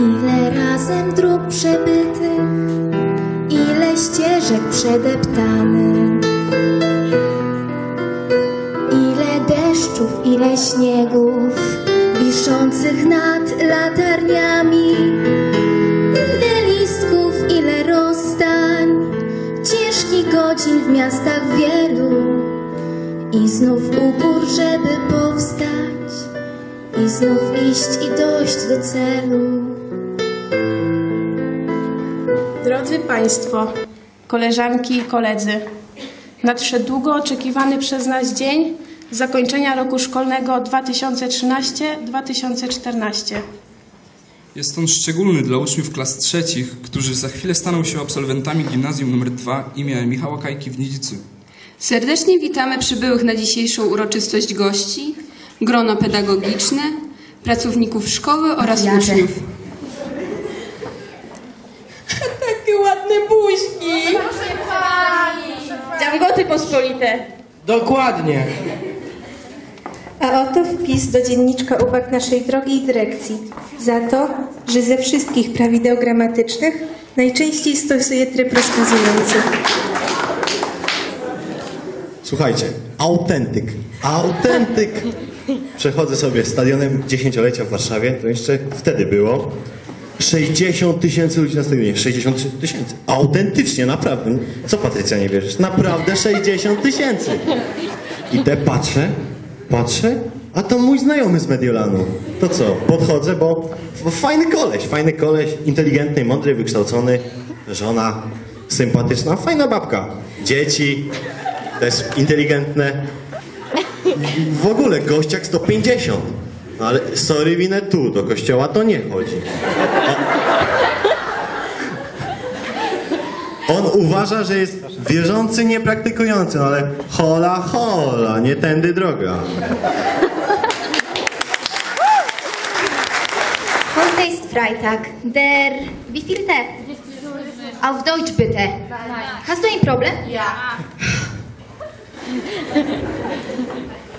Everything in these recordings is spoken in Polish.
Ile razem dróg przebytych, ile ścieżek przedeptanych, ile deszczów, ile śniegów wiszących nad latarniami, ile listków, ile rozstań, ciężkich godzin w miastach wielu. I znów upór, żeby powstać. I znów iść i dojść do celu. Drodzy Państwo, koleżanki i koledzy, nadszedł długo oczekiwany przez nas dzień zakończenia roku szkolnego 2013-2014. Jest on szczególny dla uczniów klas trzecich, którzy za chwilę staną się absolwentami gimnazjum nr 2 imienia Michała Kajki w Nidzicy. Serdecznie witamy przybyłych na dzisiejszą uroczystość gości, grono pedagogiczne, pracowników szkoły oraz uczniów. Ładne buźki! Dziamgoty pospolite. Dokładnie. A oto wpis do dzienniczka uwag naszej drogiej dyrekcji. Za to, że ze wszystkich prawideł gramatycznych najczęściej stosuje tryb rozkazujący. Słuchajcie, autentyk, autentyk. Przechodzę sobie stadionem dziesięciolecia w Warszawie, to jeszcze wtedy było. 60 tysięcy ludzi na stadionie, 60 tysięcy. Autentycznie, naprawdę. Co Patrycja nie wierzysz? Naprawdę 60 tysięcy. I te patrzę, patrzę, a to mój znajomy z Mediolanu. To co, podchodzę, bo bo fajny koleś, fajny koleś, inteligentny, mądry, wykształcony, żona sympatyczna, fajna babka. Dzieci, też inteligentne. W ogóle gościak 150. No ale sorry, winę tu, do kościoła to nie chodzi. On, uważa, że jest wierzący, niepraktykujący, no ale hola, hola, nie tędy droga. Heute Freitag, der wievielte? Auf Deutsch bitte. Hast du ein Problem? Ja.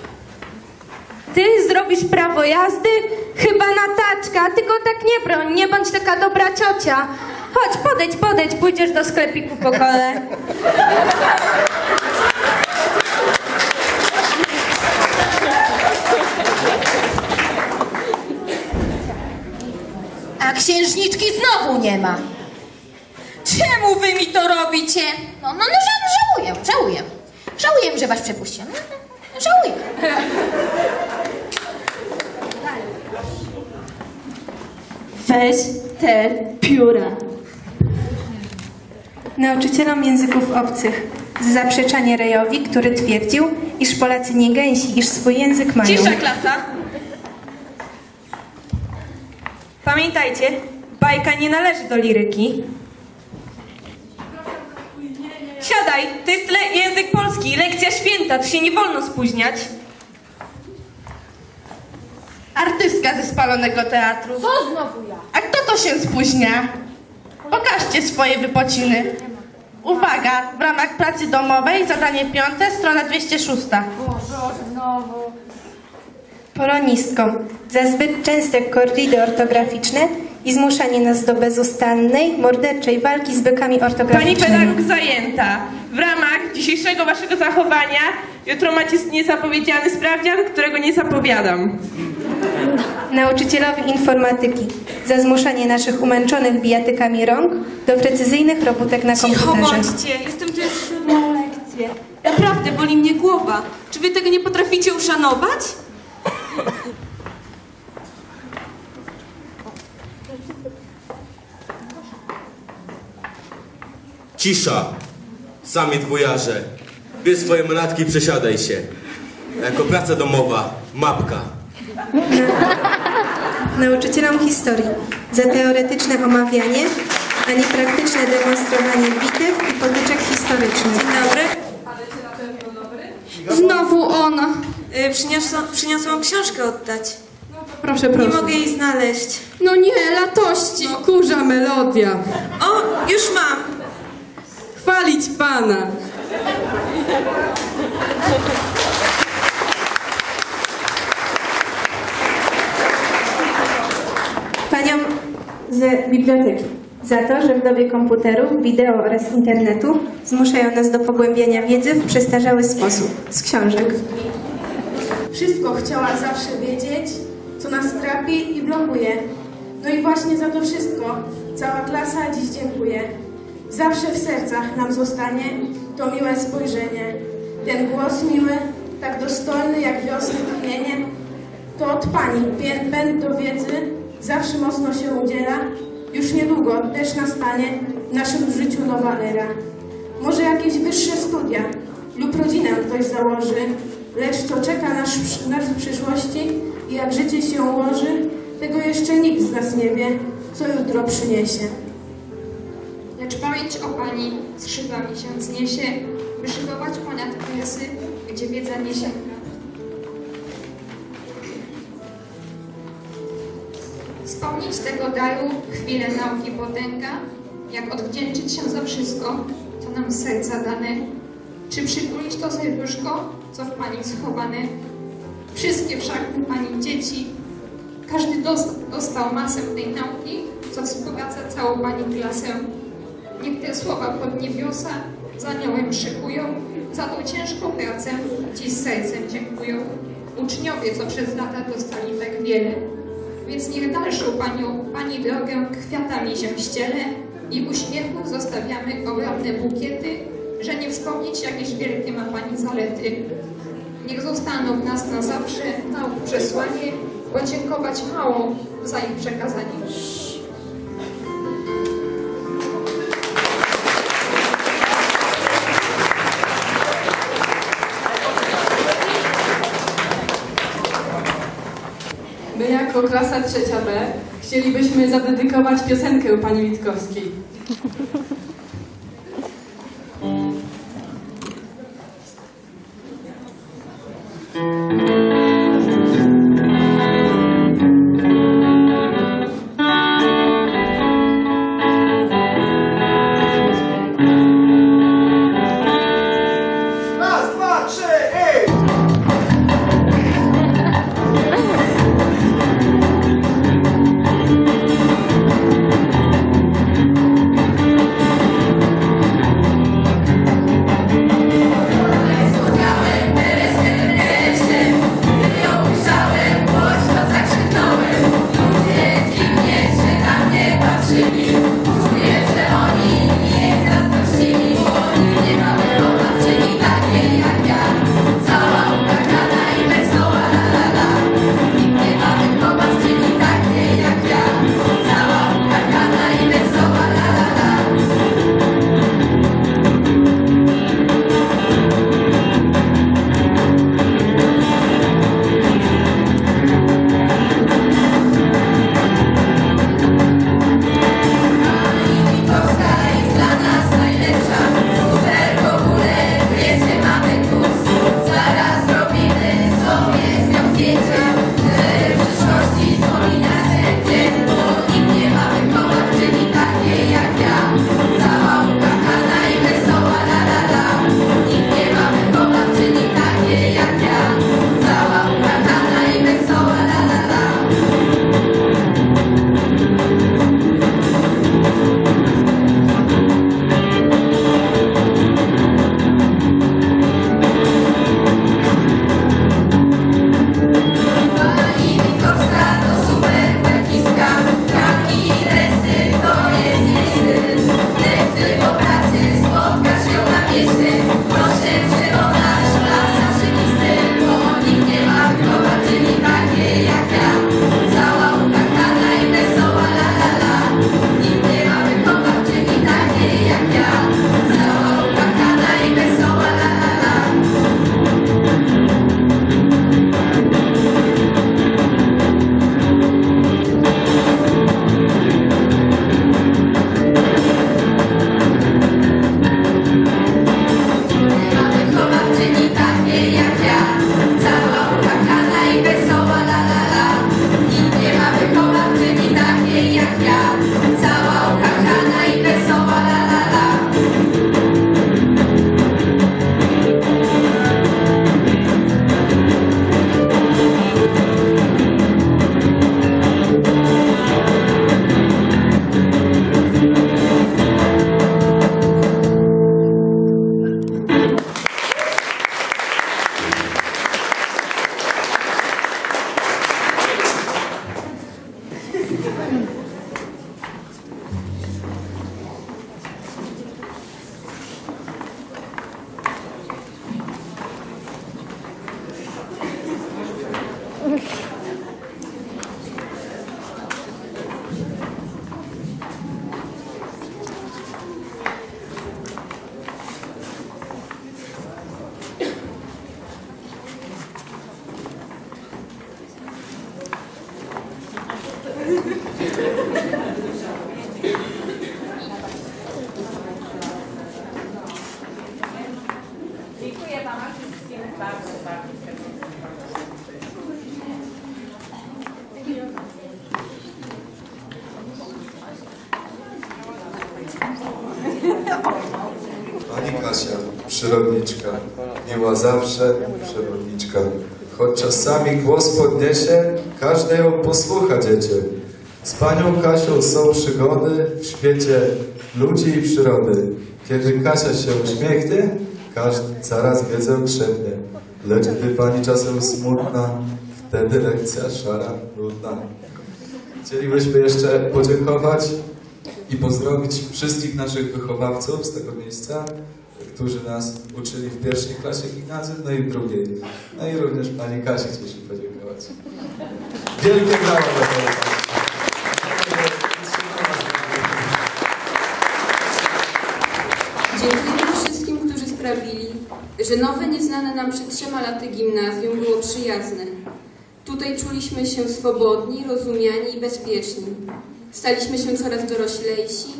Ty zrobisz prawo jazdy? Chyba na taczka, ty go tak nie broń, nie bądź taka dobra ciocia. Chodź, podejdź, podejdź, pójdziesz do sklepiku po kole. A księżniczki znowu nie ma. Czemu wy mi to robicie? No, no, no ża- żałuję, żałuję. Żałuję, że was przepuściłam. No, no, Żałuję. Weź te pióra. Nauczycielom języków obcych za zaprzeczanie Rejowi, który twierdził, iż Polacy nie gęsi, iż swój język mają. Cisza klasa. Pamiętajcie, bajka nie należy do liryki. Siadaj, to jest język polski, lekcja święta, tu się nie wolno spóźniać. Artystka ze spalonego teatru. Co znowu ja? A kto to się spóźnia? Pokażcie swoje wypociny. Uwaga, w ramach pracy domowej zadanie piąte, strona 206. Polonistkom za zbyt częste korridy ortograficzne i zmuszanie nas do bezustannej, morderczej walki z bykami Pani ortograficznymi. pedagog zajęta. W ramach dzisiejszego waszego zachowania jutro macie niezapowiedziany sprawdzian, którego nie zapowiadam. Nauczycielowi informatyki za zmuszanie naszych umęczonych bijatykami rąk do precyzyjnych robótek na Cicho komputerze. bądźcie, jestem tu już siódmą lekcję. Naprawdę boli mnie głowa. Czy wy tego nie potraficie uszanować? Cisza! Sami dwójarze. Bierz swoje manatki i przesiadaj się. Jako praca domowa, mapka. Nauczycielom historii za teoretyczne omawianie, a nie praktyczne demonstrowanie bitew i potyczek historycznych. Dobry. Znowu ona. Y, przyniosłam, przyniosłam książkę oddać. Proszę, Nie proszę. mogę jej znaleźć. No nie, latości. Kurza melodia. O, już mam. Chwalić pana. Z biblioteki. Za to, że w dobie komputerów, wideo oraz internetu zmuszają nas do pogłębiania wiedzy w przestarzały sposób. Z książek. Wszystko chciała zawsze wiedzieć, co nas trapi i blokuje. No i właśnie za to wszystko cała klasa dziś dziękuję. Zawsze w sercach nam zostanie to miłe spojrzenie. Ten głos miły, tak dostojny jak wiosny tchnienie, to od Pani pę- pęd do wiedzy zawsze mocno się udziela. Już niedługo też nastanie w naszym życiu nowa era. Może jakieś wyższe studia lub rodzinę ktoś założy, lecz co czeka nas, nas w przyszłości i jak życie się ułoży, tego jeszcze nikt z nas nie wie, co jutro przyniesie. Lecz pamięć o Pani skrzydłami się wzniesie, by szybować ponad kresy, gdzie wiedza nie Wspomnieć tego daru chwilę nauki potęga, jak odwdzięczyć się za wszystko, co nam z serca dane, czy przytulić to serduszko, co w Pani schowane. Wszystkie wszak Pani dzieci, każdy dos- dostał masę tej nauki, co wzbogaca całą Pani klasę. Niech te słowa pod niebiosa za aniołem szykują, za tą ciężką pracę Ci z sercem dziękują. Uczniowie, co przez lata dostali tak wiele, więc niech dalszą Panią, Pani drogę kwiatami się ściele i uśmiechów zostawiamy ogromne bukiety, że nie wspomnieć jakieś wielkie ma Pani zalety. Niech zostaną w nas na zawsze nauk przesłanie, podziękować mało za ich przekazanie. Jako klasa trzecia B chcielibyśmy zadedykować piosenkę pani Witkowskiej. Raz, Dziękuję Wam wszystkim bardzo, bardzo serdecznie. Pani Kasia, przyrodniczka, miła zawsze, przyrodniczka. Choć czasami głos podniesie, każde ją posłucha dziecię. Z panią Kasią są przygody w świecie ludzi i przyrody. Kiedy Kasia się uśmiechnie, każdy zaraz wiedzę trzepnie. Lecz gdy pani czasem smutna, wtedy lekcja szara, nudna. Chcielibyśmy jeszcze podziękować i pozdrowić wszystkich naszych wychowawców z tego miejsca, którzy nas uczyli w pierwszej klasie gimnazjum, no i w drugiej. No i również Pani Kasi chcieliśmy podziękować. Wielkie brawa dla Pani wszystkim, którzy sprawili, że nowe, nieznane nam przed trzema laty gimnazjum było przyjazne. Tutaj czuliśmy się swobodni, rozumiani i bezpieczni. Staliśmy się coraz doroślejsi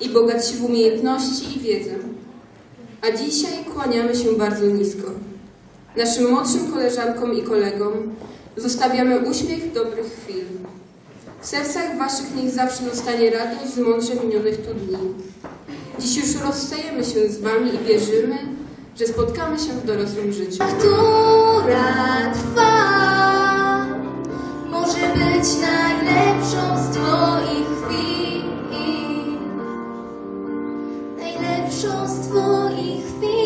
i bogatsi w umiejętności i wiedzę. A dzisiaj kłaniamy się bardzo nisko. Naszym młodszym koleżankom i kolegom zostawiamy uśmiech dobrych chwil. W sercach waszych niech zawsze zostanie radość z mądrze minionych tu dni. Dziś już rozstajemy się z wami i wierzymy, że spotkamy się w dorosłym życiu. która trwa, może być najlepszą z Twoich chwil. Najlepszą z Twoich chwil.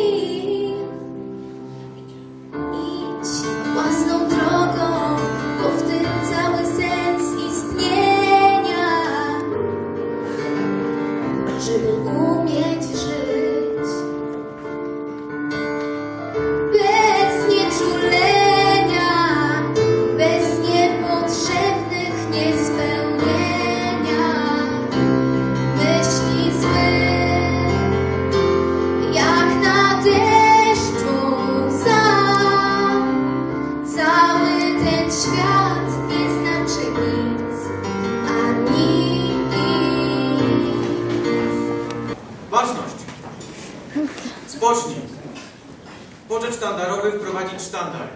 Sztandarowy wprowadzić sztandar.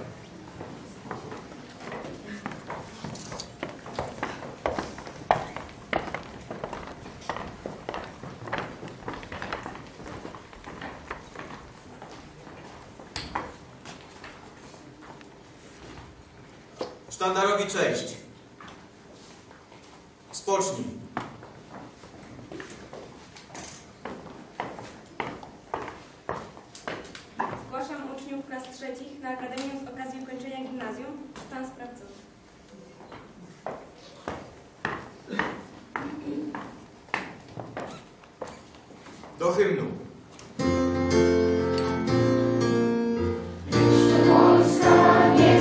Sztandarowi cześć. Spocznij. Trzecich na Akademię z okazji ukończenia gimnazjum. Stan sprawdzony. Do hymnu. Polska nie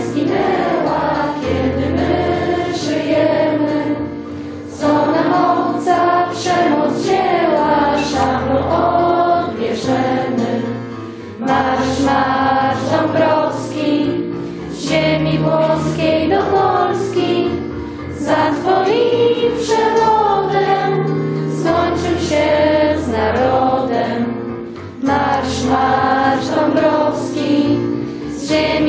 za Twoim przewodem skończył się z narodem. Marsz, marsz Dąbrowski, z ziemi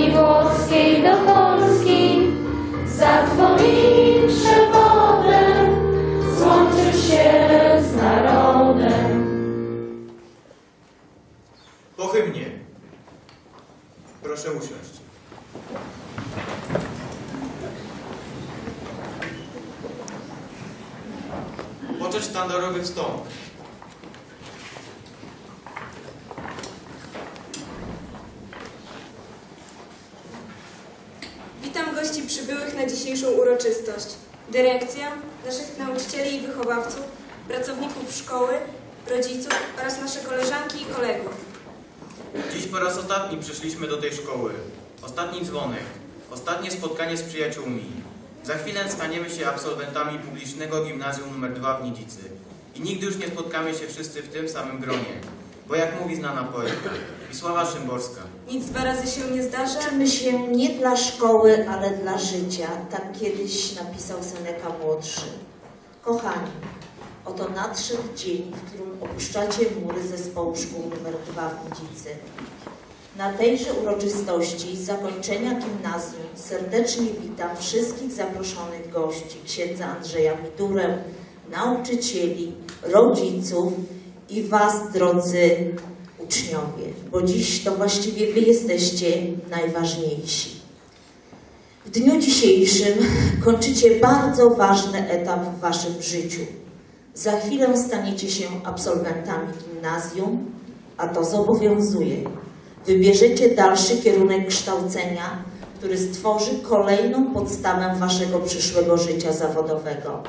Poczet sztandarowy wstąp. Witam gości przybyłych na dzisiejszą uroczystość. Dyrekcja, naszych nauczycieli i wychowawców, pracowników szkoły, rodziców oraz nasze koleżanki i kolegów. Dziś po raz ostatni przyszliśmy do tej szkoły. Ostatni dzwonek. Ostatnie spotkanie z przyjaciółmi. Za chwilę staniemy się absolwentami publicznego gimnazjum nr 2 w Nidzicy. I nigdy już nie spotkamy się wszyscy w tym samym gronie. Bo jak mówi znana poetka, Wisława Szymborska, Nic dwa razy się nie zdarza. Uczymy się nie dla szkoły, ale dla życia. Tak kiedyś napisał Seneca Młodszy. Kochani, oto nadszedł dzień, w którym opuszczacie mury zespołu szkół nr 2 w Nidzicy. Na tejże uroczystości zakończenia gimnazjum serdecznie witam wszystkich zaproszonych gości, księdza Andrzeja Midurę, nauczycieli, rodziców i Was, drodzy uczniowie, bo dziś to właściwie wy jesteście najważniejsi. W dniu dzisiejszym kończycie bardzo ważny etap w waszym życiu. Za chwilę staniecie się absolwentami gimnazjum, a to zobowiązuje. Wybierzecie dalszy kierunek kształcenia, który stworzy kolejną podstawę waszego przyszłego życia zawodowego.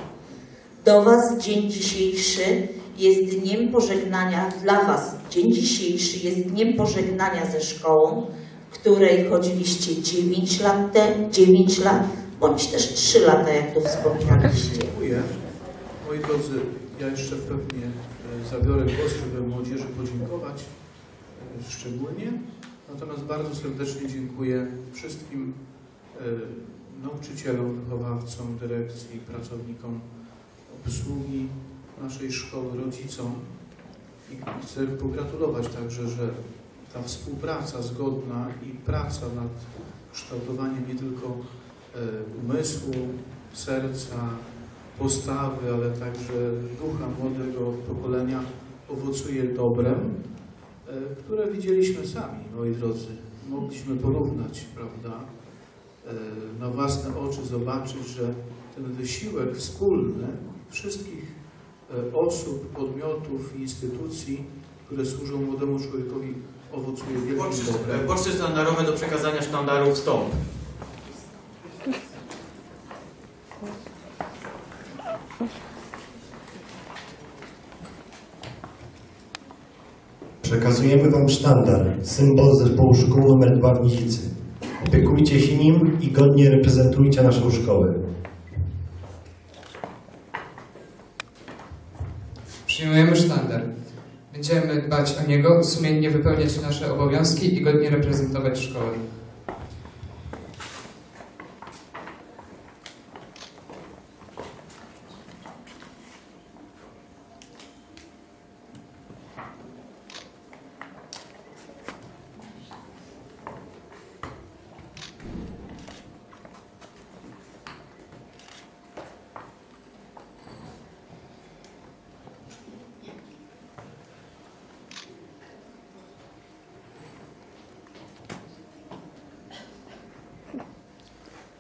Do Was dzień dzisiejszy jest dniem pożegnania, dla Was dzień dzisiejszy jest dniem pożegnania ze szkołą, której chodziliście 9 lat, te, 9 lat, bądź też 3 lata, jak tu wspominaliście. Dziękuję. Moi drodzy, ja jeszcze pewnie e, zabiorę głos, żeby młodzieży podziękować szczególnie. Natomiast bardzo serdecznie dziękuję wszystkim e, nauczycielom, wychowawcom, dyrekcji, pracownikom obsługi naszej szkoły, rodzicom. I chcę pogratulować także, że ta współpraca zgodna i praca nad kształtowaniem nie tylko e, umysłu, serca, postawy, ale także ducha młodego pokolenia owocuje dobrem, które widzieliśmy sami, moi drodzy. Mogliśmy porównać, prawda, e, na własne oczy zobaczyć, że ten wysiłek wspólny wszystkich e, osób, podmiotów i instytucji, które służą młodemu człowiekowi, owocuje wielkim dobrem. poczty sztandarowe do przekazania sztandarów stąd. Przekazujemy Wam sztandar, symbol zespołu szkół nr 2 w Nizicy. Opiekujcie się nim i godnie reprezentujcie naszą szkołę. Przyjmujemy sztandar. Będziemy dbać o niego, sumiennie wypełniać nasze obowiązki i godnie reprezentować szkołę.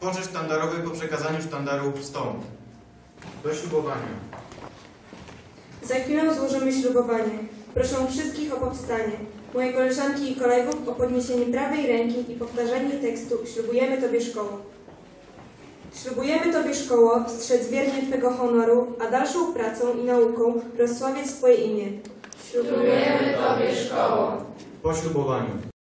Poczet sztandarowy po przekazaniu sztandarów stąd. Do ślubowania. Za chwilę złożymy ślubowanie. Proszę wszystkich o powstanie. Moje koleżanki i kolegów o podniesienie prawej ręki i powtarzanie tekstu Ślubujemy Tobie szkoło. Ślubujemy Tobie szkoło strzec wiernie Twego honoru, a dalszą pracą i nauką rozsławiać Twoje imię. Ślubujemy Tobie szkoło. Po ślubowaniu.